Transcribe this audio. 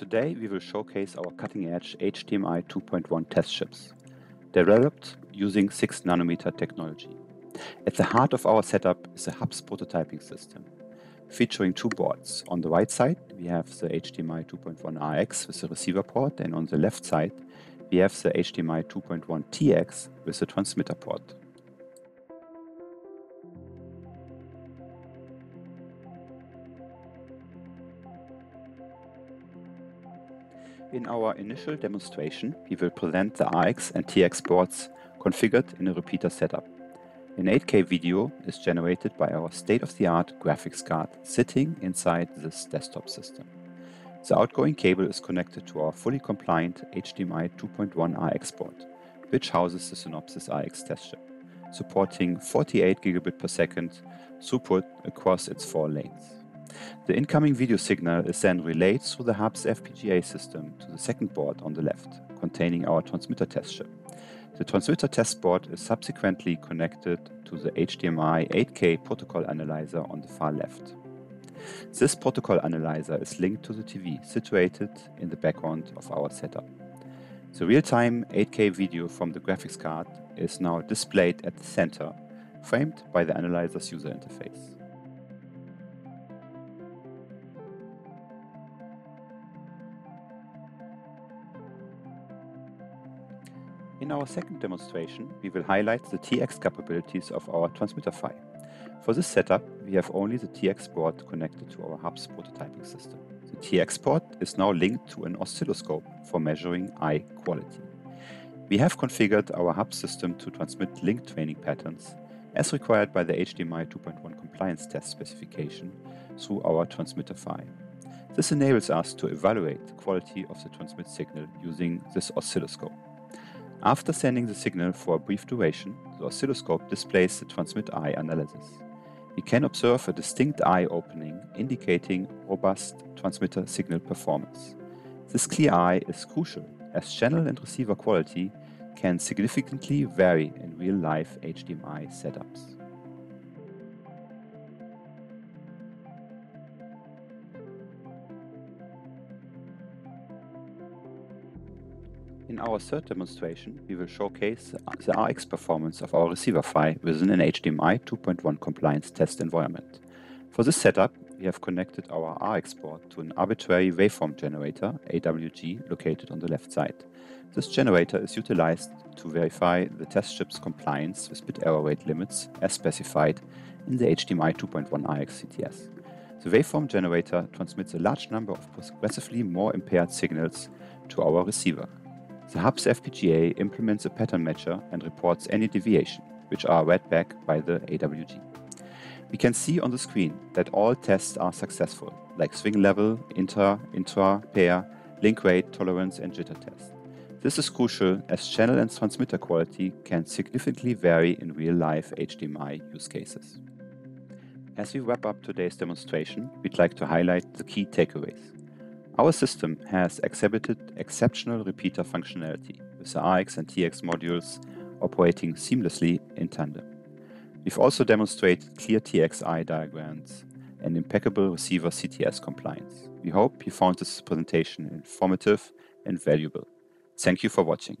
Today we will showcase our cutting-edge HDMI 2.1 test chips, developed using 6 nanometer technology. At the heart of our setup is a HAPS prototyping system, featuring two boards. On the right side we have the HDMI 2.1 RX with the receiver port and on the left side we have the HDMI 2.1 TX with the transmitter port. In our initial demonstration, we will present the RX and TX boards configured in a repeater setup. An 8K video is generated by our state-of-the-art graphics card sitting inside this desktop system. The outgoing cable is connected to our fully compliant HDMI 2.1 RX board, which houses the Synopsys RX test chip, supporting 48 gigabit per second throughput across its four lanes. The incoming video signal is then relayed through the HAPS FPGA system to the second board on the left, containing our transmitter test chip. The transmitter test board is subsequently connected to the HDMI 8K protocol analyzer on the far left. This protocol analyzer is linked to the TV situated in the background of our setup. The real-time 8K video from the graphics card is now displayed at the center, framed by the analyzer's user interface. In our second demonstration, we will highlight the TX capabilities of our transmitter PHY. For this setup, we have only the TX port connected to our HAPS prototyping system. The TX port is now linked to an oscilloscope for measuring eye quality. We have configured our hub system to transmit link training patterns as required by the HDMI 2.1 compliance test specification through our transmitter PHY. This enables us to evaluate the quality of the transmit signal using this oscilloscope. After sending the signal for a brief duration, the oscilloscope displays the transmit eye analysis. We can observe a distinct eye opening indicating robust transmitter signal performance. This clear eye is crucial as channel and receiver quality can significantly vary in real-life HDMI setups. In our third demonstration, we will showcase the RX performance of our receiver PHY within an HDMI 2.1 compliance test environment. For this setup, we have connected our RX board to an arbitrary waveform generator, AWG, located on the left side. This generator is utilized to verify the test chip's compliance with bit error rate limits as specified in the HDMI 2.1 RX CTS. The waveform generator transmits a large number of progressively more impaired signals to our receiver. The HAPS FPGA implements a pattern matcher and reports any deviation, which are read back by the AWG. We can see on the screen that all tests are successful, like swing level, inter, intra, pair, link rate, tolerance, and jitter test. This is crucial as channel and transmitter quality can significantly vary in real-life HDMI use cases. As we wrap up today's demonstration, we'd like to highlight the key takeaways. Our system has exhibited exceptional repeater functionality with the RX and TX modules operating seamlessly in tandem. We've also demonstrated clear TX eye diagrams and impeccable receiver CTS compliance. We hope you found this presentation informative and valuable. Thank you for watching.